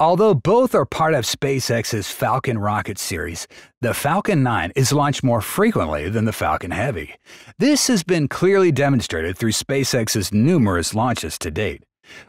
Although both are part of SpaceX's Falcon rocket series, the Falcon 9 is launched more frequently than the Falcon Heavy. This has been clearly demonstrated through SpaceX's numerous launches to date.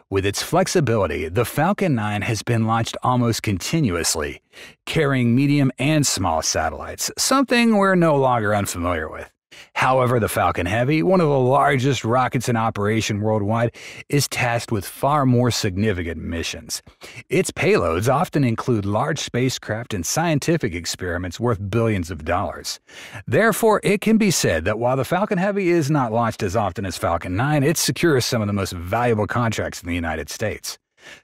With its flexibility, the Falcon 9 has been launched almost continuously, carrying medium and small satellites, something we're no longer unfamiliar with. However, the Falcon Heavy, one of the largest rockets in operation worldwide, is tasked with far more significant missions. Its payloads often include large spacecraft and scientific experiments worth billions of dollars. Therefore, it can be said that while the Falcon Heavy is not launched as often as Falcon 9, it secures some of the most valuable contracts in the United States.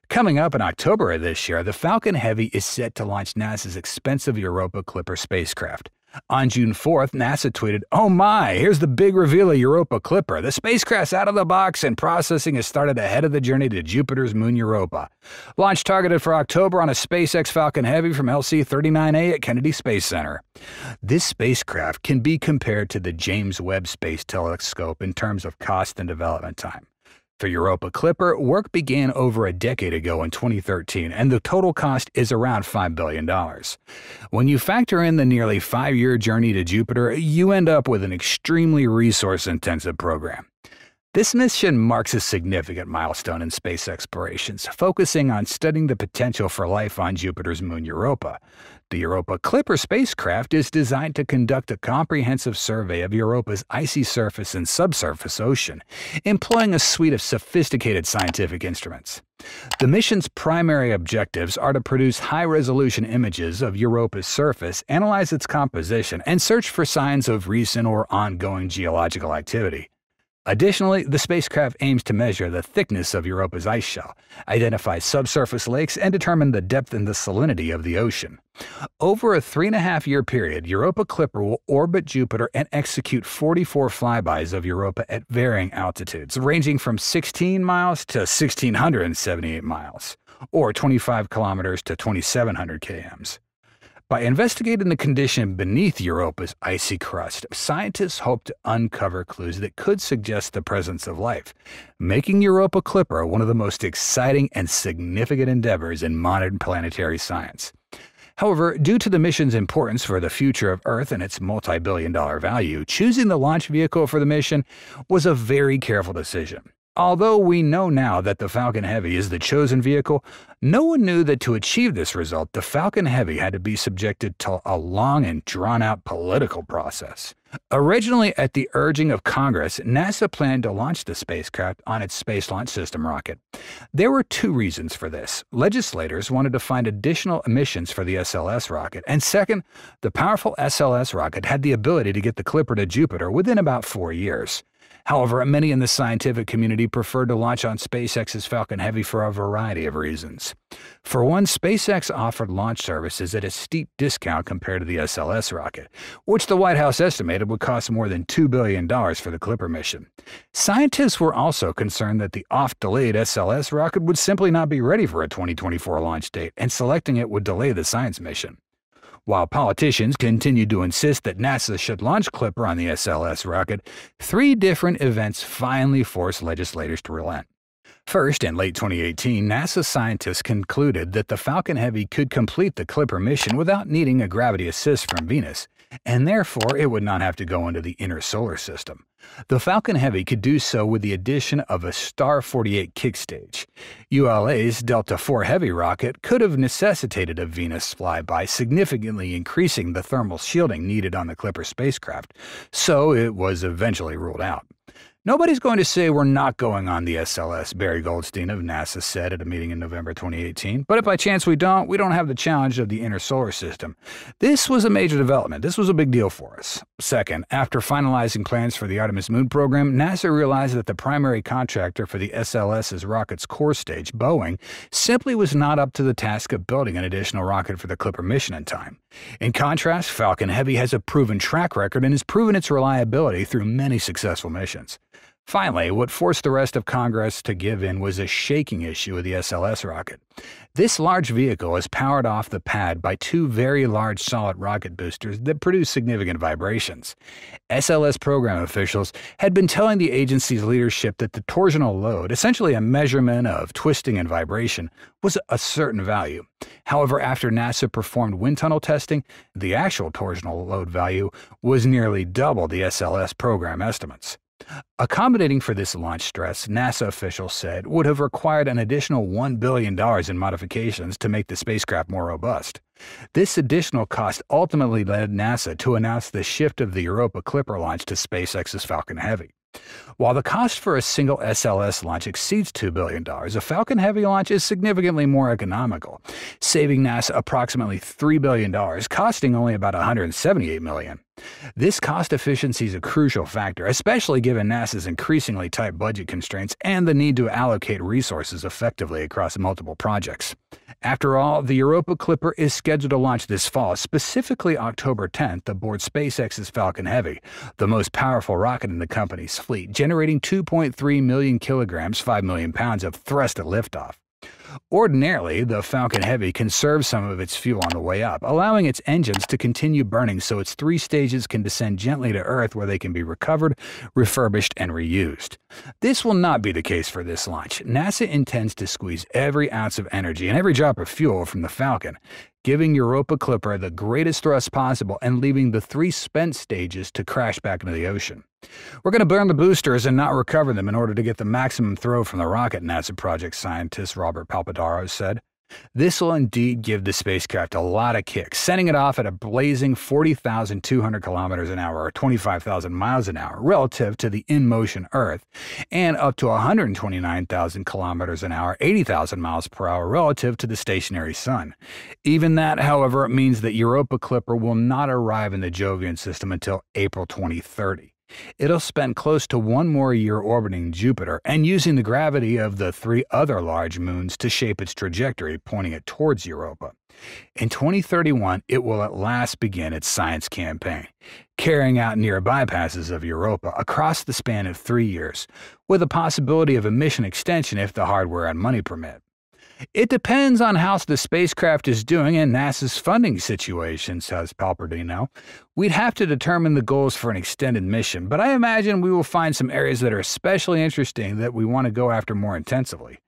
Coming up in October of this year, the Falcon Heavy is set to launch NASA's expensive Europa Clipper spacecraft. On June 4th, NASA tweeted, Oh my, here's the big reveal of Europa Clipper. The spacecraft's out of the box and processing has started ahead of the journey to Jupiter's moon Europa. Launch targeted for October on a SpaceX Falcon Heavy from LC 39A at Kennedy Space Center. This spacecraft can be compared to the James Webb Space Telescope in terms of cost and development time. For Europa Clipper, work began over a decade ago in 2013, and the total cost is around $5 billion. When you factor in the nearly five year journey to Jupiter, you end up with an extremely resource intensive program. This mission marks a significant milestone in space explorations, focusing on studying the potential for life on Jupiter's moon Europa. The Europa Clipper spacecraft is designed to conduct a comprehensive survey of Europa's icy surface and subsurface ocean, employing a suite of sophisticated scientific instruments. The mission's primary objectives are to produce high resolution images of Europa's surface, analyze its composition, and search for signs of recent or ongoing geological activity. Additionally, the spacecraft aims to measure the thickness of Europa's ice shell, identify subsurface lakes, and determine the depth and the salinity of the ocean. Over a three and a half year period, Europa Clipper will orbit Jupiter and execute 44 flybys of Europa at varying altitudes, ranging from 16 miles to 1,678 miles, or 25 kilometers to 2,700 kms. By investigating the condition beneath Europa's icy crust, scientists hope to uncover clues that could suggest the presence of life, making Europa Clipper one of the most exciting and significant endeavors in modern planetary science. However, due to the mission's importance for the future of Earth and its multi billion dollar value, choosing the launch vehicle for the mission was a very careful decision. Although we know now that the Falcon Heavy is the chosen vehicle, no one knew that to achieve this result, the Falcon Heavy had to be subjected to a long and drawn out political process. Originally, at the urging of Congress, NASA planned to launch the spacecraft on its Space Launch System rocket. There were two reasons for this. Legislators wanted to find additional emissions for the SLS rocket, and second, the powerful SLS rocket had the ability to get the Clipper to Jupiter within about four years. However, many in the scientific community preferred to launch on SpaceX's Falcon Heavy for a variety of reasons. For one, SpaceX offered launch services at a steep discount compared to the SLS rocket, which the White House estimated would cost more than $2 billion for the Clipper mission. Scientists were also concerned that the oft delayed SLS rocket would simply not be ready for a 2024 launch date, and selecting it would delay the science mission. While politicians continued to insist that NASA should launch Clipper on the SLS rocket, three different events finally forced legislators to relent. First, in late 2018, NASA scientists concluded that the Falcon Heavy could complete the Clipper mission without needing a gravity assist from Venus, and therefore it would not have to go into the inner solar system. The Falcon Heavy could do so with the addition of a Star 48 kick stage. ULA's Delta IV Heavy rocket could have necessitated a Venus flyby, significantly increasing the thermal shielding needed on the Clipper spacecraft, so it was eventually ruled out. Nobody's going to say we're not going on the SLS, Barry Goldstein of NASA said at a meeting in November 2018. But if by chance we don't, we don't have the challenge of the inner solar system. This was a major development. This was a big deal for us. Second, after finalizing plans for the Artemis moon program, NASA realized that the primary contractor for the SLS's rocket's core stage, Boeing, simply was not up to the task of building an additional rocket for the Clipper mission in time. In contrast, Falcon Heavy has a proven track record and has proven its reliability through many successful missions. Finally, what forced the rest of Congress to give in was a shaking issue with the SLS rocket. This large vehicle is powered off the pad by two very large solid rocket boosters that produce significant vibrations. SLS program officials had been telling the agency's leadership that the torsional load, essentially a measurement of twisting and vibration, was a certain value. However, after NASA performed wind tunnel testing, the actual torsional load value was nearly double the SLS program estimates. Accommodating for this launch stress, NASA officials said, would have required an additional $1 billion in modifications to make the spacecraft more robust. This additional cost ultimately led NASA to announce the shift of the Europa Clipper launch to SpaceX's Falcon Heavy. While the cost for a single SLS launch exceeds $2 billion, a Falcon Heavy launch is significantly more economical, saving NASA approximately $3 billion, costing only about $178 million. This cost efficiency is a crucial factor, especially given NASA's increasingly tight budget constraints and the need to allocate resources effectively across multiple projects. After all, the Europa Clipper is scheduled to launch this fall, specifically October 10th, aboard SpaceX's Falcon Heavy, the most powerful rocket in the company's fleet, generating 2.3 million kilograms, 5 million pounds of thrust at liftoff. Ordinarily, the Falcon Heavy conserves some of its fuel on the way up, allowing its engines to continue burning so its three stages can descend gently to Earth where they can be recovered, refurbished, and reused. This will not be the case for this launch. NASA intends to squeeze every ounce of energy and every drop of fuel from the Falcon, giving Europa Clipper the greatest thrust possible and leaving the three spent stages to crash back into the ocean. We're going to burn the boosters and not recover them in order to get the maximum throw from the rocket, NASA project scientist Robert Pappalardo said. This will indeed give the spacecraft a lot of kick, sending it off at a blazing 40,200 kilometers an hour or 25,000 miles an hour relative to the in motion Earth, and up to 129,000 kilometers an hour, 80,000 miles per hour relative to the stationary Sun. Even that, however, means that Europa Clipper will not arrive in the Jovian system until April 2030. It'll spend close to one more year orbiting Jupiter and using the gravity of the three other large moons to shape its trajectory, pointing it towards Europa. In 2031, it will at last begin its science campaign, carrying out near bypasses of Europa across the span of three years, with a possibility of a mission extension if the hardware and money permit. It depends on how the spacecraft is doing and NASA's funding situation, says Pappalardo. We'd have to determine the goals for an extended mission, but I imagine we will find some areas that are especially interesting that we want to go after more intensively.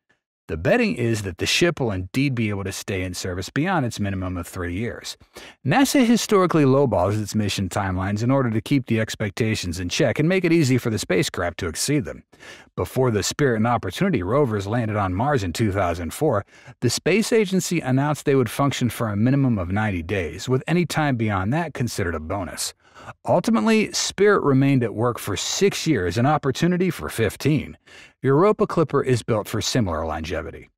The betting is that the ship will indeed be able to stay in service beyond its minimum of three years. NASA historically lowballs its mission timelines in order to keep the expectations in check and make it easy for the spacecraft to exceed them. Before the Spirit and Opportunity rovers landed on Mars in 2004, the space agency announced they would function for a minimum of 90 days, with any time beyond that considered a bonus. Ultimately, Spirit remained at work for six years, an opportunity for 15. Europa Clipper is built for similar longevity.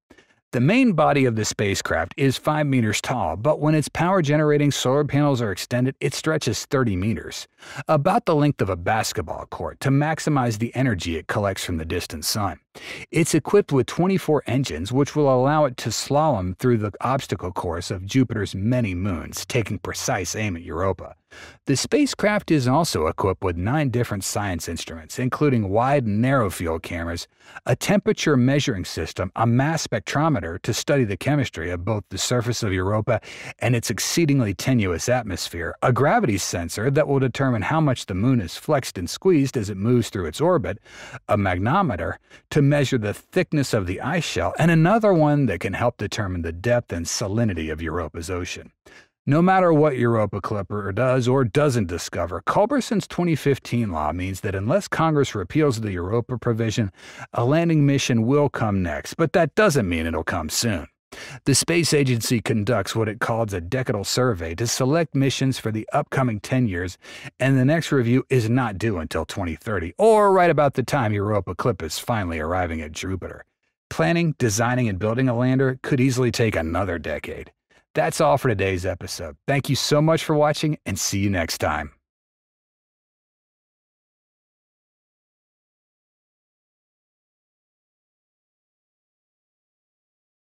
The main body of the spacecraft is 5 meters tall, but when its power generating solar panels are extended, it stretches 30 meters, about the length of a basketball court, to maximize the energy it collects from the distant sun. It's equipped with 24 engines, which will allow it to slalom through the obstacle course of Jupiter's many moons, taking precise aim at Europa. The spacecraft is also equipped with nine different science instruments, including wide and narrow field cameras, a temperature measuring system, a mass spectrometer to study the chemistry of both the surface of Europa and its exceedingly tenuous atmosphere, a gravity sensor that will determine how much the moon is flexed and squeezed as it moves through its orbit, a magnometer to measure the thickness of the ice shell, and another one that can help determine the depth and salinity of Europa's ocean. No matter what Europa Clipper does or doesn't discover, Culberson's 2015 law means that unless Congress repeals the Europa provision, a landing mission will come next, but that doesn't mean it'll come soon. The space agency conducts what it calls a decadal survey to select missions for the upcoming 10 years, and the next review is not due until 2030, or right about the time Europa Clipper is finally arriving at Jupiter. Planning, designing, and building a lander could easily take another decade. That's all for today's episode. Thank you so much for watching and see you next time.